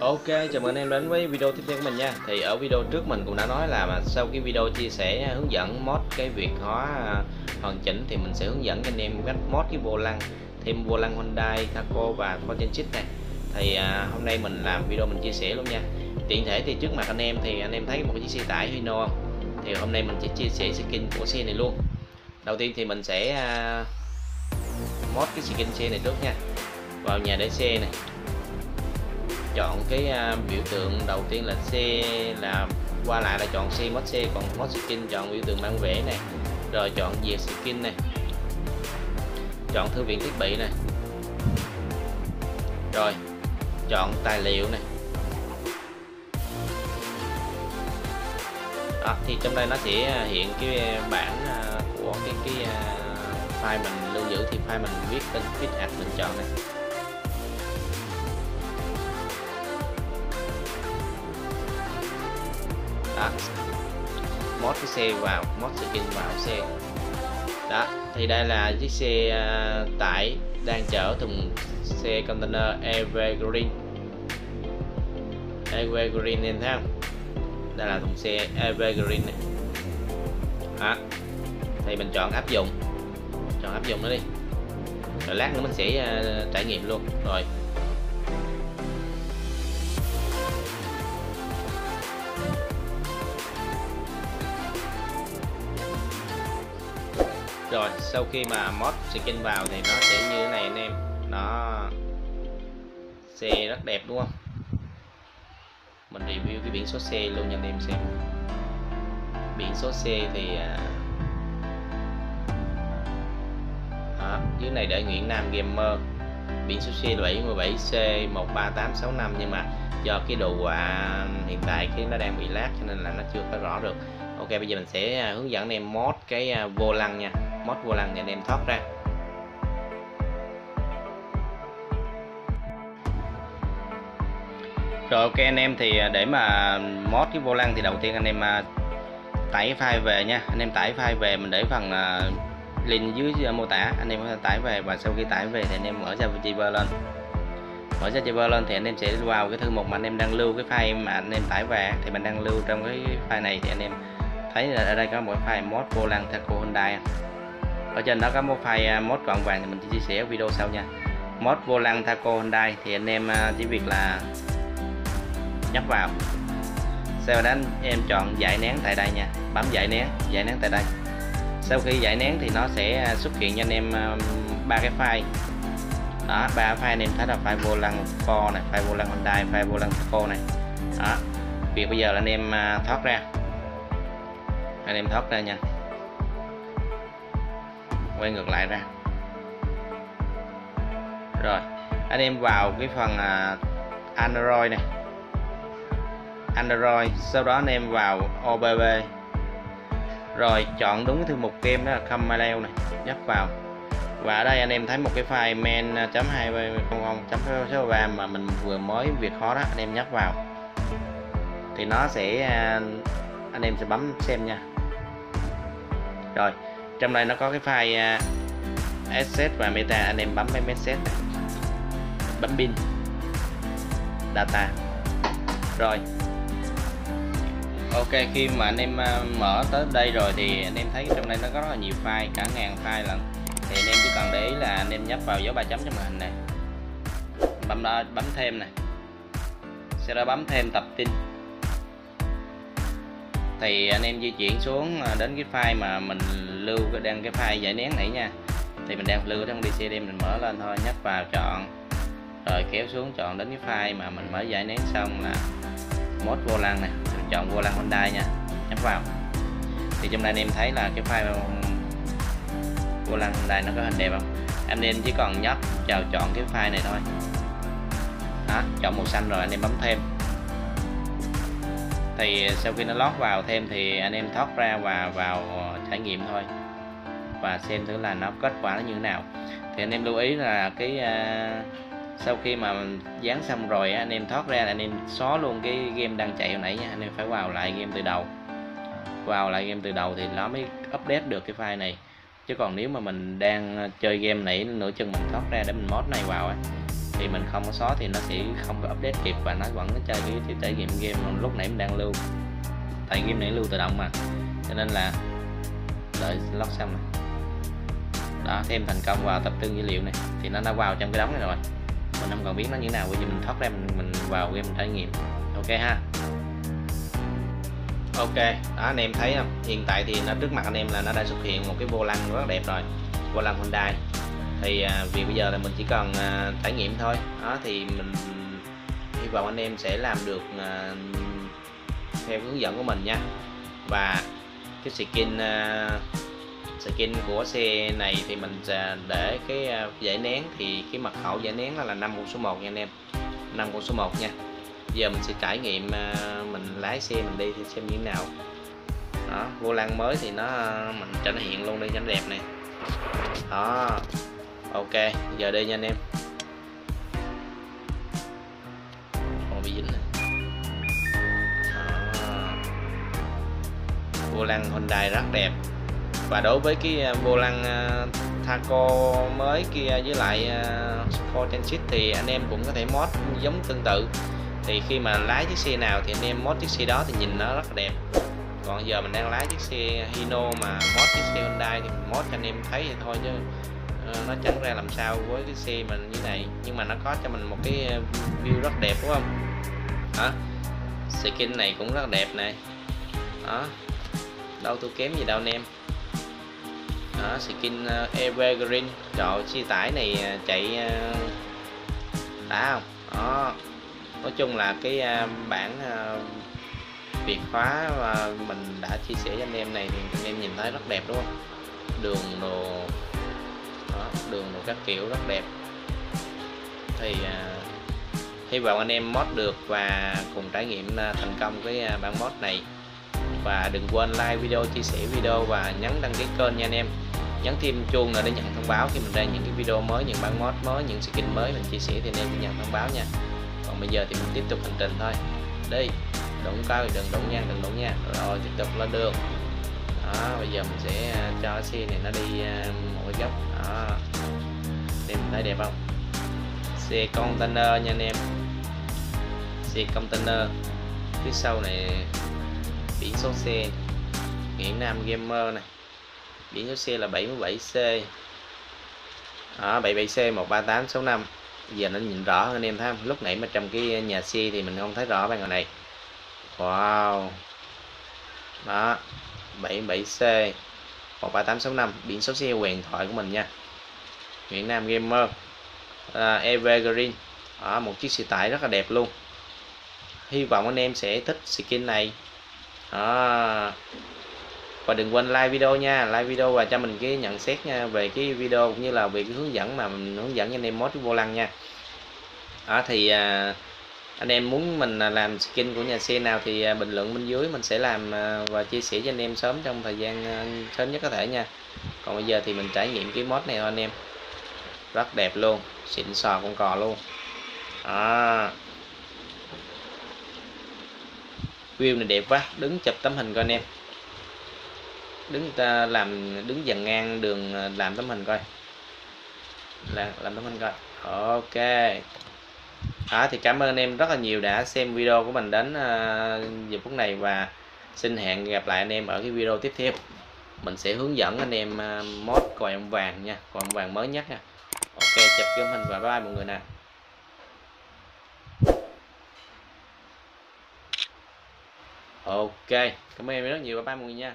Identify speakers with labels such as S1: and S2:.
S1: Ok, chào mừng anh em đến với video tiếp theo của mình nha. Thì ở video trước mình cũng đã nói là mà sau cái video chia sẻ à, hướng dẫn mod cái việc hóa à, hoàn chỉnh Thì mình sẽ hướng dẫn cho anh em cách mod cái vô lăng. Thêm vô lăng Hyundai, Taco và Fortune Chip này Thì à, hôm nay mình làm video mình chia sẻ luôn nha. Tiện thể thì trước mặt anh em thì anh em thấy một chiếc xe tải Hino không? Thì hôm nay mình sẽ chia sẻ skin của xe này luôn. Đầu tiên thì mình sẽ à, mod cái skin xe này trước nha. Vào nhà để xe này chọn cái uh, biểu tượng đầu tiên là xe là qua lại là chọn xe mod xe còn mod skin chọn biểu tượng mang vẽ này rồi chọn diệt skin này chọn thư viện thiết bị này rồi chọn tài liệu này đó thì trong đây nó sẽ hiện cái bản uh, của cái cái uh, file mình lưu giữ thì file mình viết tên viết add mình chọn này đó. Mod cái xe vào mod skin vào xe. Đó, thì đây là chiếc xe à, tải đang chở thùng xe container Evergreen. Evergreen em thấy không? Đây là thùng xe Evergreen này. Đó. Thì mình chọn áp dụng. Chọn áp dụng nó đi. Rồi lát nữa mình sẽ à, trải nghiệm luôn. Rồi. Rồi sau khi mà mod skin vào thì nó sẽ như thế này anh em. Nó xe rất đẹp đúng không? Mình review cái biển số xe luôn cho anh em xem. Biển số xe thì à, đó, dưới này để Nguyễn Nam Gamer. Biển số xe 717C13865 nhưng mà do cái đồ họa hiện tại khi nó đang bị lát cho nên là nó chưa có rõ được. Ok bây giờ mình sẽ à, hướng dẫn anh em mod cái à, vô lăng nha mót vô lăng để anh em thoát ra. Rồi, ok anh em, thì à, để mà mót cái vô lăng thì đầu tiên anh em à, tải file về nha. Anh em tải file về, mình để phần à, link dưới mô tả. Anh em có thể tải về và sau khi tải về thì anh em mở ra Java lên. Mở ra Java lên thì anh em sẽ vào cái thư mục mà anh em đang lưu cái file mà anh em tải về. Thì mình đang lưu trong cái file này thì anh em thấy là ở đây có một file mod vô lăng Taco Hyundai ở trên đó có một file à, mod gọn vàng thì mình sẽ chia sẻ video sau nha. Mod vô lăng Taco Hyundai thì anh em à, chỉ việc là nhấp vào. Sau đó em chọn giải nén tại đây nha. Bấm giải nén giải nén tại đây. Sau khi giải nén thì nó sẽ à, xuất hiện cho anh em ba cái file. Đó, ba file anh em thấy là file vô lăng for này, file vô lăng Hyundai, file vô lăng Taco này. Đó, việc bây giờ là anh em thoát ra. Anh em thoát ra nha quay ngược lại ra. Rồi, anh em vào cái phần à, Android này. Android, sau đó anh em vào OBB rồi, chọn đúng cái thư mục game đó là Camaleo này, nhấp vào. Và ở đây anh em thấy một cái file men.200.63 mà mình vừa mới việc khó đó, anh em nhấp vào. Thì nó sẽ à, anh em sẽ bấm xem nha. Rồi trong đây nó có cái file à, asset và meta. Anh em bấm cái message bấm pin. Data. Rồi. Ok, khi mà anh em à, mở tới đây rồi thì anh em thấy trong đây nó có rất là nhiều file, cả ngàn file lần thì anh em chỉ cần để ý là anh em nhấp vào dấu ba chấm trong màn hình này. Bấm đó, bấm thêm này. Sau đó bấm thêm tập tin. Thì anh em di chuyển xuống à, đến cái file mà mình lưu cái đang cái file giải nén nãy nha. Thì mình đang lưu trong DCD mình mở lên thôi, nhấp vào chọn. Rồi kéo xuống, chọn đến cái file mà mình mới giải nén xong là mốt vô lăng này mình chọn vô lăng Hyundai nha, nhấp vào. Thì trong đây anh em thấy là cái file vô lăng Hyundai nó có hình đẹp không? Anh em chỉ còn nhấp vào chọn cái file này thôi. Đó, chọn màu xanh rồi anh em bấm thêm thì sau khi nó lót vào thêm thì anh em thoát ra và vào ờ, trải nghiệm thôi. Và xem thử là nó kết quả nó như thế nào. Thì anh em lưu ý là cái uh, sau khi mà dán xong rồi anh em thoát ra là anh em xóa luôn cái game đang chạy hồi nãy nha. Anh em phải vào lại game từ đầu. Vào lại game từ đầu thì nó mới update được cái file này. Chứ còn nếu mà mình đang chơi game nãy nửa chừng mình thoát ra để mình mod này vào á thì mình không có xóa thì nó sẽ không có update kịp và nó vẫn chơi cái trải nghiệm game lúc nãy mình đang lưu. Tại game này lưu tự động mà. Cho nên là đợi lót xong này đó thêm thành công vào tập trung dữ liệu này. Thì nó đã vào trong cái đống này rồi. Mình không còn biết nó như nào. Bây giờ mình thoát ra mình, mình vào game mình trải nghiệm. Ok ha? Ok. Đó anh em thấy không? Hiện tại thì nó trước mặt anh em là nó đã xuất hiện một cái vô lăng rất đẹp rồi. Vô lăng Hyundai thì à, vì bây giờ là mình chỉ cần à, trải nghiệm thôi. Đó thì mình hy vọng anh em sẽ làm được à, theo hướng dẫn của mình nha. Và cái skin à, skin của xe này thì mình sẽ để cái à, giải nén thì cái mật khẩu giải nén là năm con số 1 nha anh em. Năm con số 1 nha. Giờ mình sẽ trải nghiệm à, mình lái xe mình đi thì xem như thế nào. Đó vô lăng mới thì nó à, mình cho nó hiện luôn đi cho nó đẹp này đó ok, giờ đi nha anh em. Không bị dính này. Vô lăng Hyundai rất đẹp. Và đối với cái à, vô lăng à, Taco Thaco mới kia với lại Ford Sport Transit thì anh em cũng có thể mod giống tương tự. Thì khi mà lái chiếc xe nào thì anh em mod chiếc xe đó thì nhìn nó rất đẹp. Còn giờ mình đang lái chiếc xe Hino mà mod chiếc xe Hyundai thì mình mod cho anh em thấy vậy thôi chứ Ờ, nó chẳng ra làm sao với cái xe mình như này. Nhưng mà nó có cho mình một cái ờ, view rất đẹp đúng không? Đó skin này cũng rất đẹp này. Đó. Đâu tôi kém gì đâu anh em. Đó, skin ờ, Evergreen. Trời xe tải này chạy đã không? Đó. Nói chung là cái bản Việt khóa mà mình đã chia sẻ cho anh em này thì anh em nhìn thấy rất đẹp đúng không? Đường đồ đó, đường đồ các kiểu rất đẹp. Thì à, hy vọng anh em mod được và cùng trải nghiệm à, thành công cái à, bản mod này. Và đừng quên like video chia sẻ video và nhấn đăng ký kênh nha anh em. Nhấn thêm chuông nữa để nhận thông báo khi mình ra những cái video mới những bản mod mới những skin mới mình chia sẻ thì anh em sẽ nhận thông báo nha. Còn bây giờ thì mình tiếp tục hành trình thôi. Đi đụng cao đừng đụng nha đừng đụng nha. Rồi tiếp tục lên đường đó, bây giờ mình sẽ à, cho xe này nó đi à, một cái góc. Đó. Em thấy đẹp không? Xe container nha anh em. Xe container. Phía sau này, biển số xe. Nguyễn Nam Gamer này. Biển số xe là 77C đó 77C 13865 giờ nó nhìn rõ hơn anh em thấy không? Lúc nãy mà trong cái nhà xe thì mình không thấy rõ bên ngoài này. Wow. Đó. 77C 13865 biển số xe quyền thoại của mình nha. Nguyễn Nam Gamer à, Evergreen. Đó, một chiếc xe tải rất là đẹp luôn. Hy vọng anh em sẽ thích skin này. À, và đừng quên like video nha. Like video và cho mình cái nhận xét nha về cái video cũng như là về cái hướng dẫn mà mình hướng dẫn cho anh em mod vô lăng nha. Đó thì à, anh em muốn mình à, làm skin của nhà xe nào thì à, bình luận bên dưới mình sẽ làm à, và chia sẻ cho anh em sớm trong thời gian sớm nhất có thể nha. Còn bây giờ thì mình trải nghiệm cái mod này thôi anh em. Rất đẹp luôn xịn sò con cò luôn. À. view này đẹp quá đứng chụp tấm hình coi anh em. Đứng ta làm đứng dần ngang đường làm tấm hình coi. Làm, làm tấm hình coi. Ok đó thì cảm ơn anh em rất là nhiều đã xem video của mình đến uh, giờ phút này và xin hẹn gặp lại anh em ở cái video tiếp theo. Mình sẽ hướng dẫn anh em uh, mod còi ông vàng nha còi ông vàng mới nhất nha. Ok chụp cái hình và bye bye mọi người nè. Ok cảm ơn em rất nhiều bye bye mọi người nha.